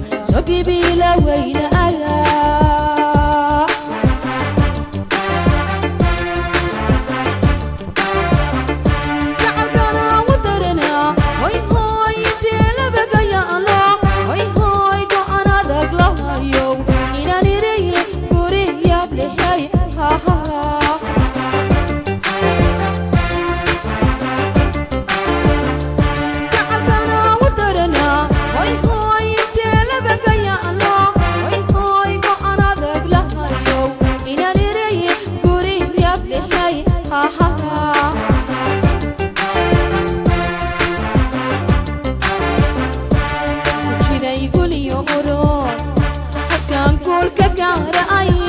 So give me the way la. الغرور حكام كل كاكا أي